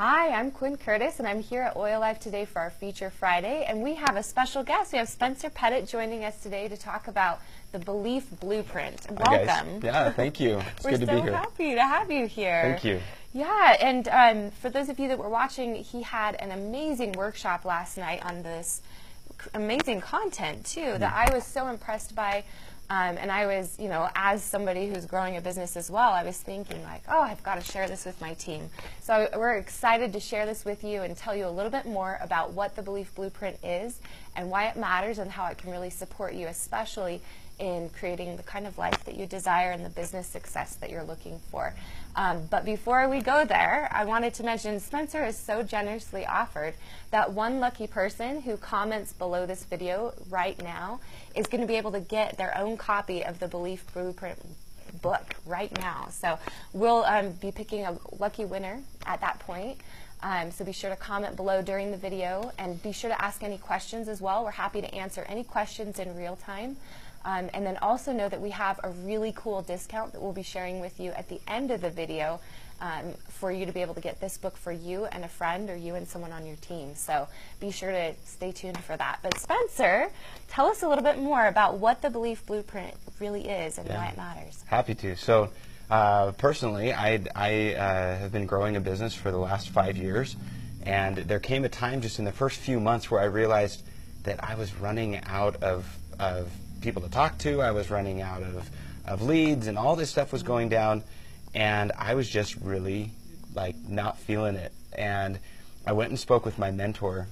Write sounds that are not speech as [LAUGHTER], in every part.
Hi, I'm Quinn Curtis, and I'm here at Oil Life today for our Feature Friday. And we have a special guest. We have Spencer Pettit joining us today to talk about the Belief Blueprint. Welcome. Yeah, thank you. It's [LAUGHS] We're good to so be here. happy to have you here. Thank you. Yeah, and um, for those of you that were watching, he had an amazing workshop last night on this amazing content too that I was so impressed by. Um, and I was, you know, as somebody who's growing a business as well, I was thinking like, oh, I've got to share this with my team. So we're excited to share this with you and tell you a little bit more about what the Belief Blueprint is and why it matters and how it can really support you, especially in creating the kind of life that you desire and the business success that you're looking for. Um, but before we go there, I wanted to mention Spencer has so generously offered that one lucky person who comments below this video right now is going to be able to get their own copy of the Belief Blueprint book right now. So we'll um, be picking a lucky winner at that point. Um, so be sure to comment below during the video and be sure to ask any questions as well. We're happy to answer any questions in real time. Um, and then also know that we have a really cool discount that we'll be sharing with you at the end of the video um, for you to be able to get this book for you and a friend or you and someone on your team. So be sure to stay tuned for that. But Spencer, tell us a little bit more about what the Belief Blueprint really is and why it matters. Happy to. So, uh, personally, I, I uh, have been growing a business for the last five years, and there came a time just in the first few months where I realized that I was running out of, of people to talk to. I was running out of, of leads, and all this stuff was going down, and I was just really like not feeling it. And I went and spoke with my mentor,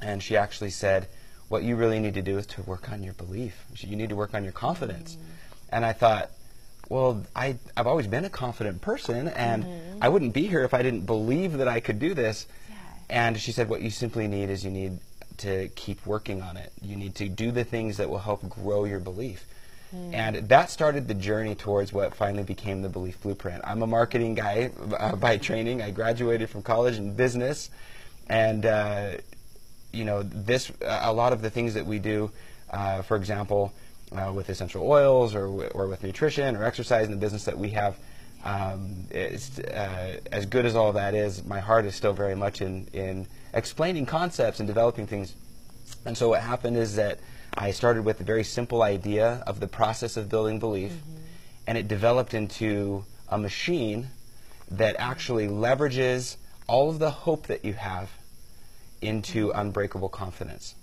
and she actually said, "What you really need to do is to work on your belief. You need to work on your confidence." And I thought, well, I, I've always been a confident person, and I wouldn't be here if I didn't believe that I could do this. Yeah. And she said, what you simply need is you need to keep working on it. You need to do the things that will help grow your belief. And that started the journey towards what finally became the Belief Blueprint. I'm a marketing guy uh, by training. I graduated from college in business, and uh, you know, this a lot of the things that we do, uh, for example, uh, with essential oils or or with nutrition or exercise in the business that we have. Um, it's, uh, as good as all that is, my heart is still very much in, in explaining concepts and developing things. And so what happened is that I started with a very simple idea of the process of building belief, and it developed into a machine that actually leverages all of the hope that you have into unbreakable confidence.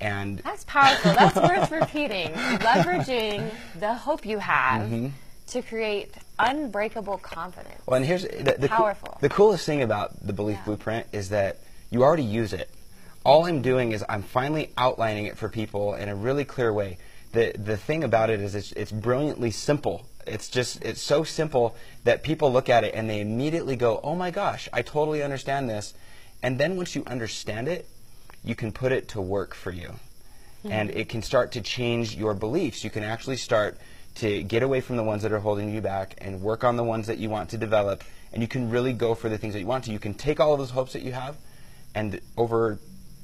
And That's powerful. That's worth repeating. Leveraging the hope you have Mm-hmm. to create unbreakable confidence. Well, and here's the, the, coo- Powerful. the coolest thing about the Belief Yeah. Blueprint is that you already use it. All I'm doing is I'm finally outlining it for people in a really clear way. The the thing about it is it's, it's brilliantly simple. It's just it's so simple that people look at it and they immediately go, "Oh my gosh, I totally understand this." And then once you understand it, you can put it to work for you. Hmm. And it can start to change your beliefs. You can actually start to get away from the ones that are holding you back and work on the ones that you want to develop. And you can really go for the things that you want to. You can take all of those hopes that you have and over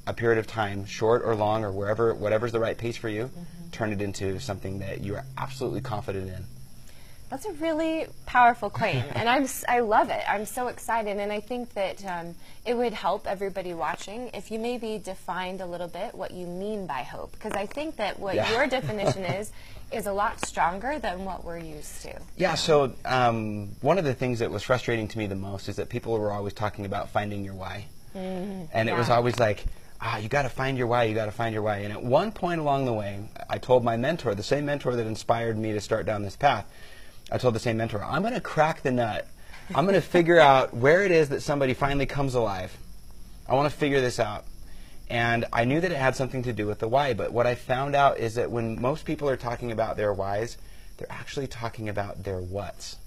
a period of time, short or long or wherever, whatever's the right pace for you, mm-hmm. turn it into something that you are absolutely confident in. That's a really powerful claim, and I'm s- I love it. I'm so excited, and I think that um, it would help everybody watching if you maybe defined a little bit what you mean by hope, because I think that what Yeah. your [LAUGHS] definition is is a lot stronger than what we're used to. Yeah, so um, one of the things that was frustrating to me the most is that people were always talking about finding your why. and it was always like, ah, you got to find your why, you got to find your why. And at one point along the way, I told my mentor, the same mentor that inspired me to start down this path, I told the same mentor, I'm going to crack the nut. I'm going to figure out where it is that somebody finally comes alive. I want to figure this out. And I knew that it had something to do with the why, but what I found out is that when most people are talking about their whys, they're actually talking about their whats.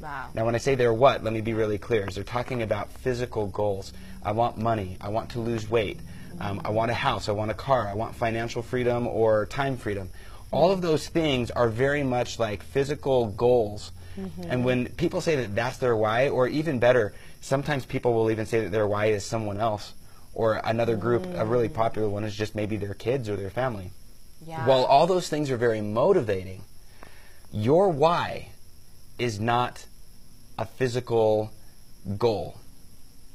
Wow. Now, when I say they're what, let me be really clear. Is they're talking about physical goals. I want money. I want to lose weight. Um, I want a house. I want a car. I want financial freedom or time freedom. All of those things are very much like physical goals. Mm-hmm. And when people say that that's their why, or even better, sometimes people will even say that their why is someone else, or another group. A really mm. popular one is just maybe their kids or their family. Yeah. While all those things are very motivating, your why is not a physical goal.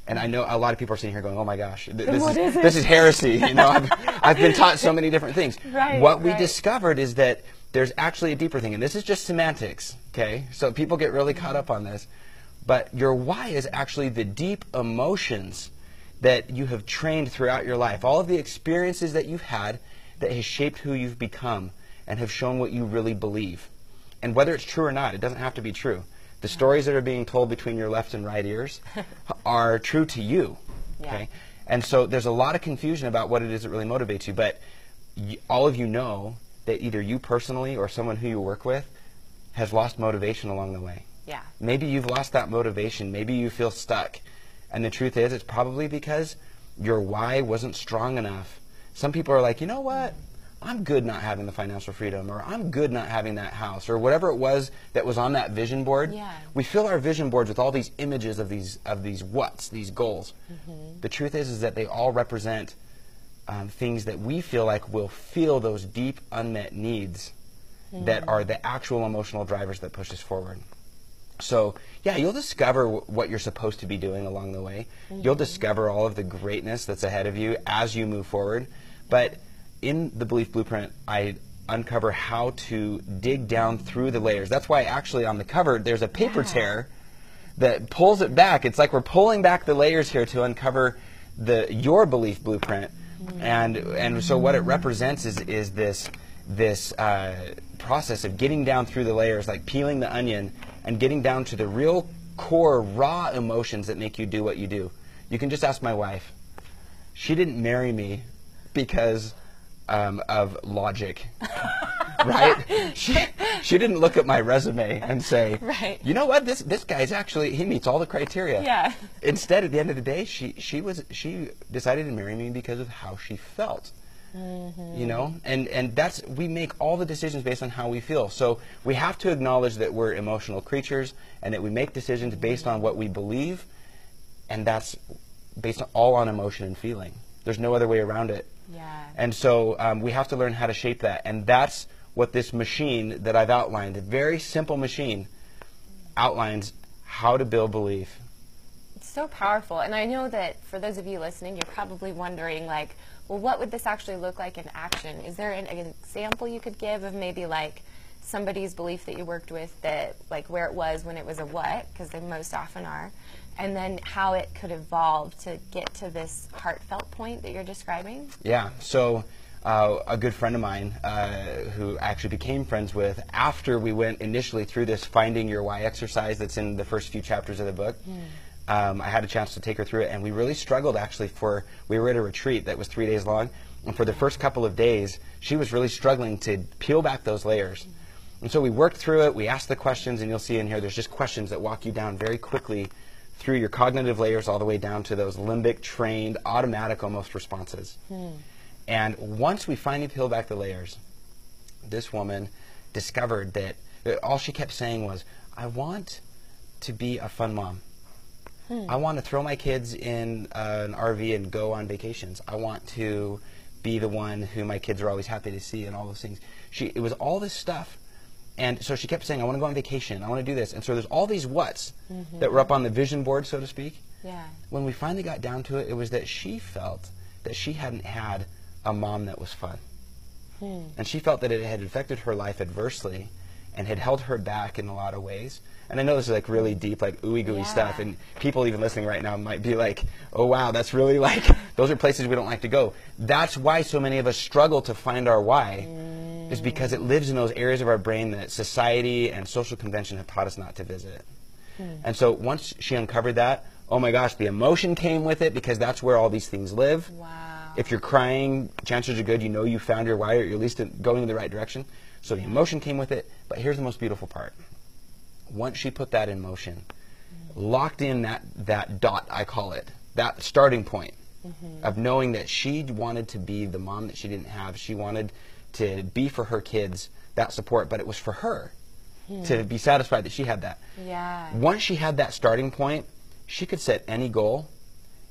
And I know a lot of people are sitting here going, "Oh my gosh, th- this is, is this is heresy." You know, I've, I've been taught so many different things. [LAUGHS] Right, what we right. discovered is that there's actually a deeper thing, and this is just semantics. Okay, so people get really caught up on this, but your why is actually the deep emotions that you have trained throughout your life, all of the experiences that you've had that has shaped who you've become and have shown what you really believe. And whether it's true or not, it doesn't have to be true. The stories that are being told between your left and right ears [LAUGHS] are true to you. Yeah. Okay? And so there's a lot of confusion about what it is that really motivates you, but y- all of you know that either you personally or someone who you work with has lost motivation along the way. Yeah. Maybe you've lost that motivation. Maybe you feel stuck. And the truth is, it's probably because your why wasn't strong enough. Some people are like, you know what? I'm good not having the financial freedom, or I'm good not having that house, or whatever it was that was on that vision board. Yeah. We fill our vision boards with all these images of these of these what's, these goals. Mm-hmm. The truth is, is that they all represent um, things that we feel like will fill those deep unmet needs that mm-hmm. are the actual emotional drivers that push us forward. So, yeah, you'll discover w- what you're supposed to be doing along the way. You'll mm-hmm. discover all of the greatness that's ahead of you as you move forward. But in the Belief Blueprint, I uncover how to dig down through the layers. That's why actually on the cover there's a paper Yeah. tear that pulls it back. It's like we're pulling back the layers here to uncover the your belief blueprint, and and so what it represents is is this this uh, process of getting down through the layers, like peeling the onion, and getting down to the real core raw emotions that make you do what you do. You can just ask my wife. She didn't marry me because um, of logic. right? She, she didn't look at my resume and say, Right. you know what, this this guy's actually he meets all the criteria. Yeah. Instead, at the end of the day, she she was she decided to marry me because of how she felt. You know, and and that's we make all the decisions based on how we feel. So we have to acknowledge that we're emotional creatures and that we make decisions based on what we believe, and that's based on, all on emotion and feeling. There's no other way around it. Yeah. And so um, we have to learn how to shape that. And that's what this machine that I've outlined, a very simple machine, outlines how to build belief. It's so powerful. And I know that for those of you listening, you're probably wondering, like, well, what would this actually look like in action? Is there an, an example you could give of maybe like somebody's belief that you worked with that, like, where it was when it was a what, because they most often are, and then how it could evolve to get to this heartfelt point that you're describing? Yeah. So uh, a good friend of mine uh, who actually became friends with after we went initially through this finding your why exercise that's in the first few chapters of the book. Um, I had a chance to take her through it, and we really struggled actually. For we were at a retreat that was three days long, and for the first couple of days, she was really struggling to peel back those layers. And so we worked through it. We asked the questions, and you'll see in here there's just questions that walk you down very quickly through your cognitive layers all the way down to those limbic trained, automatic almost responses. And once we finally peeled back the layers, this woman discovered that that all she kept saying was, I want to be a fun mom. I want to throw my kids in uh, an RV and go on vacations. I want to be the one who my kids are always happy to see and all those things. She, it was all this stuff. And so she kept saying, I want to go on vacation. I want to do this. And so there's all these what's mm-hmm. that were up on the vision board, so to speak Yeah. when we finally got down to it, it was that she felt that she hadn't had a mom that was fun. Hmm. And she felt that it had affected her life adversely and had held her back in a lot of ways. And I know this is like really deep, like ooey gooey Yeah. stuff, and people even listening right now might be like, oh wow, that's really like, [LAUGHS] those are places we don't like to go. That's why so many of us struggle to find our why, mm. Is because it lives in those areas of our brain that society and social convention have taught us not to visit. Hmm. And so once she uncovered that, oh my gosh, the emotion came with it because that's where all these things live. Wow. If you're crying, chances are good you know you found your why or you're at least going in the right direction. So the emotion came with it. But here's the most beautiful part. Once she put that in motion, hmm. locked in that, that dot, I call it, that starting point mm-hmm. of knowing that she wanted to be the mom that she didn't have. She wanted to be for her kids that support, but it was for her hmm. to be satisfied that she had that. Yeah. Once she had that starting point, she could set any goal.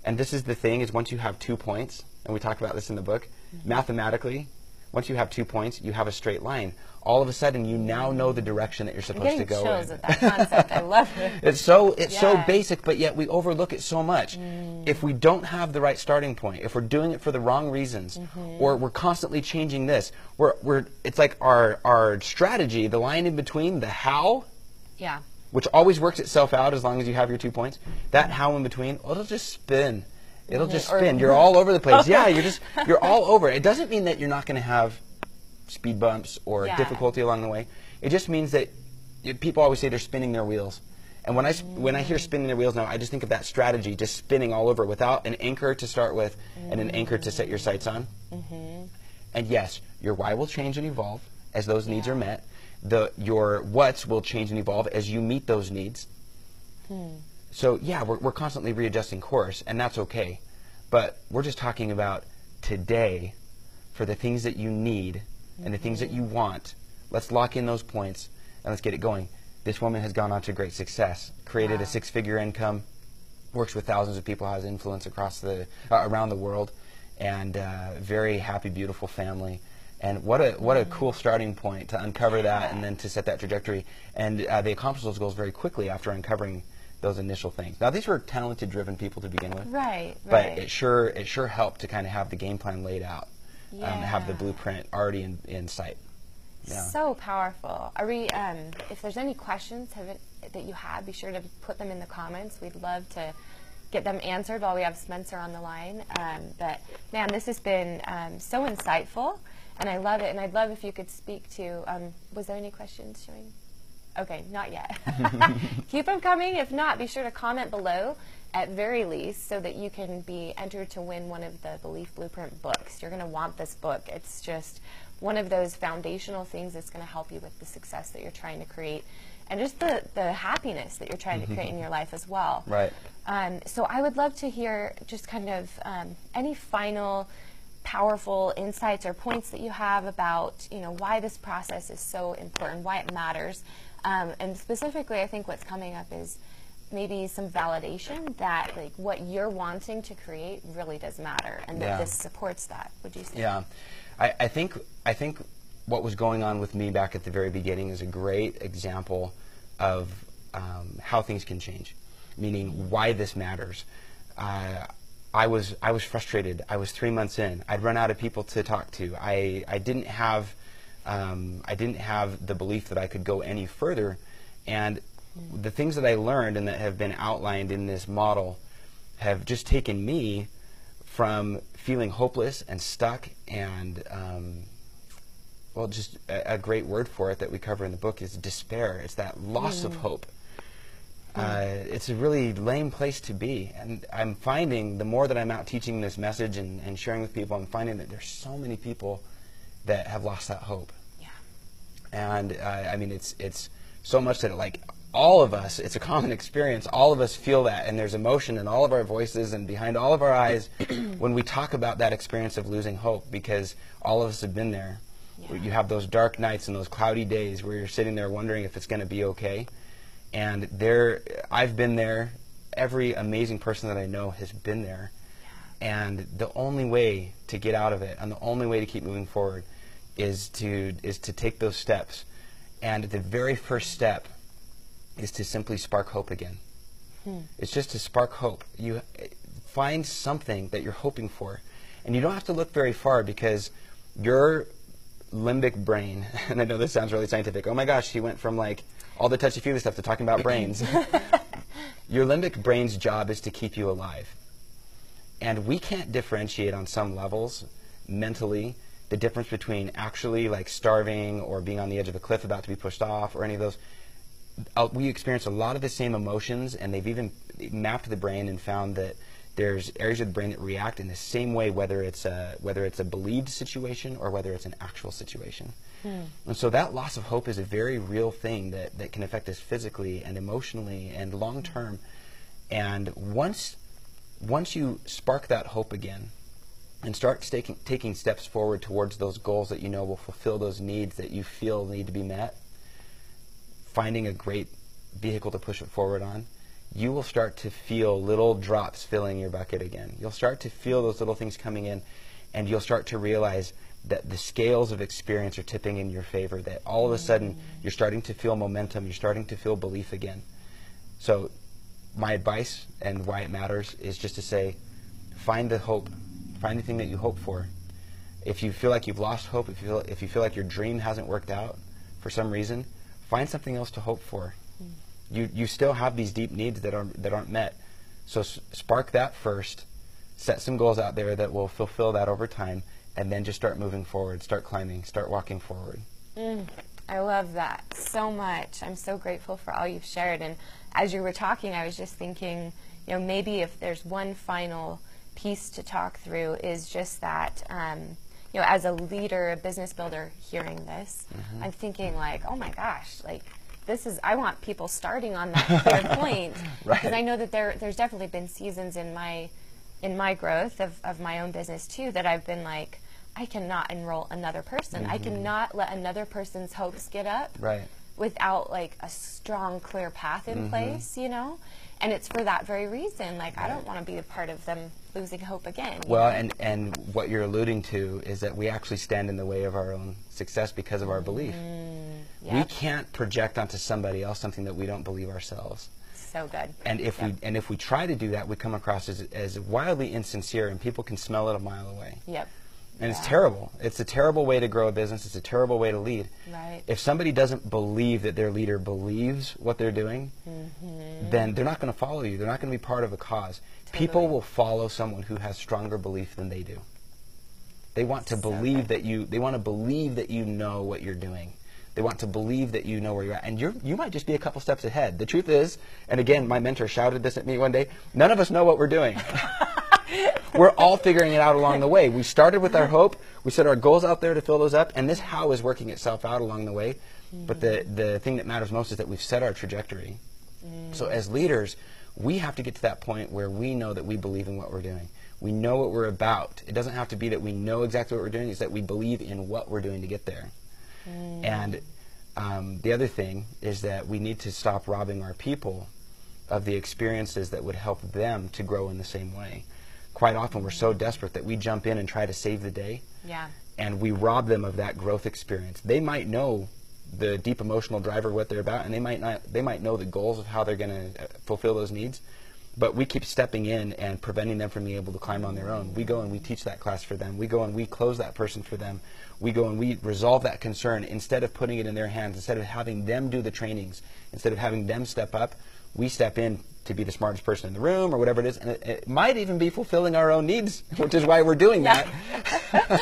And this is the thing is once you have two points, and we talk about this in the book, mm-hmm. mathematically, once you have two points, you have a straight line. All of a sudden you now know the direction that you're supposed to go chills in. at that concept. I love [LAUGHS] it. It's so it's so basic, but yet we overlook it so much. Mm. If we don't have the right starting point, if we're doing it for the wrong reasons, mm-hmm. or we're constantly changing this, we're, we're it's like our our strategy, the line in between, the how, Yeah. which always works itself out as long as you have your two points. That how in between, oh, it'll just spin. It'll mm-hmm. just Or- spin. [LAUGHS] You're all over the place. Oh. Yeah, you're just you're all over. it. It doesn't mean that you're not going to have speed bumps or Yeah. difficulty along the way. It just means that people always say they're spinning their wheels. And when I s- when I hear mm. spinning their wheels now, I just think of that strategy, just spinning all over without an anchor to start with and an anchor to set your mm. sights on. Mm-hmm. And yes, your why will change and evolve as those needs are met. The your what's will change and evolve as you meet those needs. Hmm. So yeah, we're, we're constantly readjusting course, and that's okay. But we're just talking about today for the things that you need and the things that you want. Let's lock in those points and let's get it going. This woman has gone on to great success, created Wow. a six-figure income, works with thousands of people, has influence across the uh, around the world, and uh, very happy, beautiful family. And what a what a cool starting point to uncover that and then to set that trajectory. And uh, they accomplished those goals very quickly after uncovering those initial things. Now these were talented, driven people to begin with, Right. but Right. it sure it sure helped to kind of have the game plan laid out, um, have the blueprint already in, in sight. Yeah. So powerful. Are we? Um, if there's any questions have it, that you have, be sure to put them in the comments. We'd love to get them answered while we have Spencer on the line. Um, but man, this has been um, so insightful, and I love it. And I'd love if you could speak to. Um, was there any questions showing? Okay, not yet. [LAUGHS] Keep them coming. If not, be sure to comment below at very least so that you can be entered to win one of the Belief Blueprint books. You're going to want this book. It's just one of those foundational things that's going to help you with the success that you're trying to create and just the, the happiness that you're trying to create in your life as well. [LAUGHS] Right. Um, so I would love to hear just kind of um, any final powerful insights or points that you have about you know why this process is so important, why it matters, um, and specifically, I think what's coming up is maybe some validation that like what you're wanting to create really does matter, and that Yeah. this supports that. Would you say? Yeah, I, I think I think what was going on with me back at the very beginning is a great example of um, how things can change, meaning why this matters. Uh, I was I was frustrated. I was three months in. I'd run out of people to talk to. I I didn't have um, I didn't have the belief that I could go any further, and the things that I learned and that have been outlined in this model have just taken me from feeling hopeless and stuck and um, well just a, a great word for it that we cover in the book is despair. It's that loss of hope. Uh, it's a really lame place to be. And i'm finding the more that i'm out teaching this message and, and sharing with people i'm finding that there's so many people that have lost that hope. Yeah. and uh, I mean it's it's so much that like all of us it's a common experience. All of us feel that and there's emotion in all of our voices and behind all of our eyes [CLEARS THROAT] when we talk about that experience of losing hope because all of us have been there. Yeah. you have those dark nights and those cloudy days where you're sitting there wondering if it's going to be okay. And there I've been there. Every amazing person that I know has been there and the only way to get out of it and the only way to keep moving forward is to is to take those steps. And the very first step is to simply spark hope again. Hmm. It's just to spark hope. You find something that you're hoping for. And you don't have to look very far because your limbic brain [LAUGHS] and i know this sounds really scientific oh my gosh he went from like all the touchy-feely stuff to talking about brains. [LAUGHS] Your limbic brain's job is to keep you alive and we can't differentiate on some levels mentally the difference between actually like starving or being on the edge of a cliff about to be pushed off or any of those. Uh, we experience a lot of the same emotions and they've even mapped the brain and found that there's areas of the brain that react in the same way whether it's a whether it's a believed situation or whether it's an actual situation. And so that loss of hope is a very real thing that, that can affect us physically and emotionally and long term. And once once you spark that hope again and start taking, taking steps forward towards those goals that you know will fulfill those needs that you feel need to be met, finding a great vehicle to push it forward on, you will start to feel little drops filling your bucket again. You'll start to feel those little things coming in, and you'll start to realize that the scales of experience are tipping in your favor, that all of a sudden you're starting to feel momentum, you're starting to feel belief again. So, my advice and why it matters is just to say, find the hope, find the thing that you hope for. If you feel like you've lost hope, if you feel, if you feel like your dream hasn't worked out for some reason, find something else to hope for. Mm. You, you still have these deep needs that, are, that aren't met. So s- spark that first, set some goals out there that will fulfill that over time, and then just start moving forward, start climbing, start walking forward. Mm. I love that so much. I'm so grateful for all you've shared. And as you were talking, I was just thinking, you know, maybe if there's one final piece to talk through is just that, um, you know, as a leader, a business builder hearing this, Mm-hmm. I'm thinking like, oh my gosh, like this is, I want people starting on that clear [LAUGHS] point. Because Right. I know that there, there's definitely been seasons in my, in my growth of, of my own business too that I've been like, I cannot enroll another person. I cannot let another person's hopes get up Mm-hmm. Right. without like a strong, clear path Mm-hmm. in place, you know? And it's for that very reason. Like, I don't want to be a part of them losing hope again. Well, know? and, and what you're alluding to is that we actually stand in the way of our own success because of our belief. We Yep. can't project onto somebody else something that we don't believe ourselves. so good. And if Yep. we and if we try to do that, we come across as, as wildly insincere, and people can smell it a mile away. Yep. And it's terrible. It's a terrible way to grow a business. It's a terrible way to lead. Right. If somebody doesn't believe that their leader believes what they're doing, Mm-hmm. then they're not going to follow you. They're not going to be part of a cause. People will follow someone who has stronger belief than they do. They want to So believe good. that you. They want to believe that you know what you're doing. They want to believe that you know where you're at, and you're you might just be a couple steps ahead. The truth is, and again, my mentor shouted this at me one day. None of us know what we're doing. [LAUGHS] [LAUGHS] we're all figuring it out along the way. We started with our hope. We set our goals out there to fill those up, and this how is working itself out along the way. But the the thing that matters most is that we've set our trajectory. So as leaders, we have to get to that point where we know that we believe in what we're doing. We know what we're about. It doesn't have to be that we know exactly what we're doing. It's that we believe in what we're doing to get there. And um, the other thing is that we need to stop robbing our people of the experiences that would help them to grow in the same way. Quite often, we're so desperate that we jump in and try to save the day, Yeah. and we rob them of that growth experience. They might know the deep emotional driver what they're about, and they might not. They might know the goals of how they're going to uh, fulfill those needs, but we keep stepping in and preventing them from being able to climb on their own. We go and we teach that class for them. We go and we close that person for them. We go and we resolve that concern instead of putting it in their hands. Instead of having them do the trainings, instead of having them step up, we step in to be the smartest person in the room or whatever it is, and it, it might even be fulfilling our own needs, [LAUGHS] which is why we're doing that. [LAUGHS]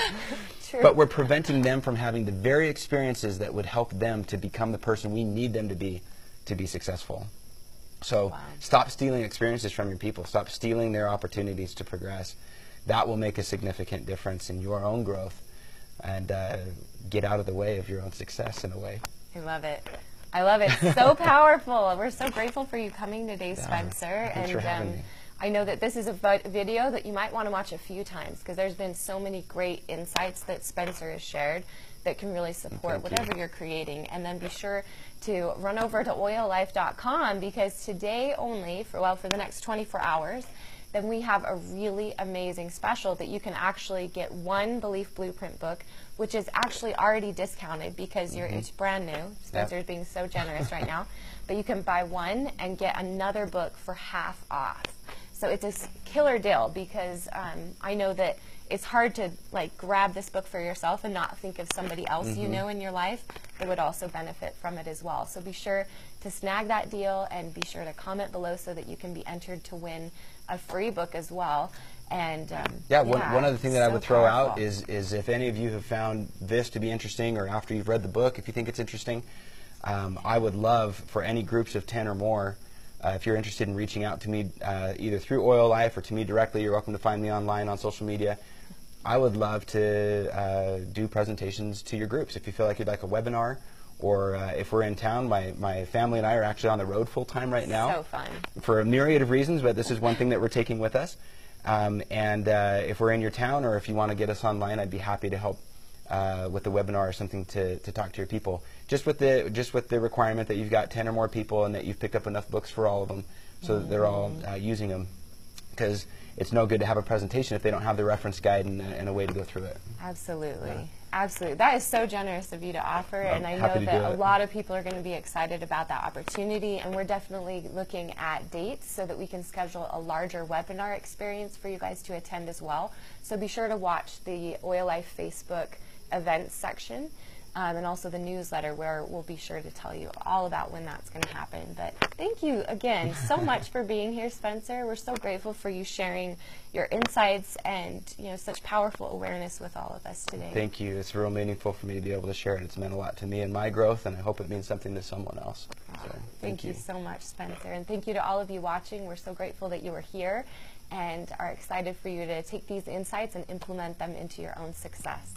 But we're preventing them from having the very experiences that would help them to become the person we need them to be to be successful. So Wow. stop stealing experiences from your people. Stop stealing their opportunities to progress. That will make a significant difference in your own growth and uh, get out of the way of your own success in a way. I love it. I love it. So [LAUGHS] powerful. We're so grateful for you coming today, Yeah. Spencer. Thanks and for having um, me. I know that this is a vi- video that you might want to watch a few times because there's been so many great insights that Spencer has shared that can really support Thank you. whatever you're creating. And then be sure to run over to oillife.com because today only, for well, for the next 24 hours, then we have a really amazing special that you can actually get one Belief Blueprint book, which is actually already discounted because you're, it's brand new. Spencer's being so generous right now. But you can buy one and get another book for half off. So it's a killer deal because um, I know that it's hard to like grab this book for yourself and not think of somebody else you know in your life that would also benefit from it as well. So be sure to snag that deal and be sure to comment below so that you can be entered to win a free book as well. And um, Yeah, one, one other thing that I would throw out is, is if any of you have found this to be interesting, or after you've read the book, if you think it's interesting, um, I would love for any groups of 10 or more, uh, if you're interested in reaching out to me uh, either through Oil Life or to me directly, you're welcome to find me online on social media. I would love to uh, do presentations to your groups. If you feel like you'd like a webinar, or uh, if we're in town, my, my family and I are actually on the road full time right now So fun. for a myriad of reasons, but this is one thing that we're taking with us. Um, and uh, if we're in your town or if you want to get us online, I'd be happy to help uh, with the webinar or something to, to talk to your people. Just with the just with the requirement that you've got ten or more people and that you've picked up enough books for all of them, so that they're all uh, using them. because it's no good to have a presentation if they don't have the reference guide and, and a way to go through it. Absolutely. Absolutely. That is so generous of you to offer, and I know that a lot of people are going to be excited about that opportunity, and we're definitely looking at dates so that we can schedule a larger webinar experience for you guys to attend as well. So be sure to watch the Oil Life Facebook events section. Um, and also the newsletter where we'll be sure to tell you all about when that's going to happen. But thank you again so [LAUGHS] much for being here, Spencer. We're so grateful for you sharing your insights and you know such powerful awareness with all of us today. Thank you. It's real meaningful for me to be able to share it. It's meant a lot to me and my growth, and I hope it means something to someone else. So, Thank you so much, Spencer. And thank you to all of you watching. We're so grateful that you were here and are excited for you to take these insights and implement them into your own success.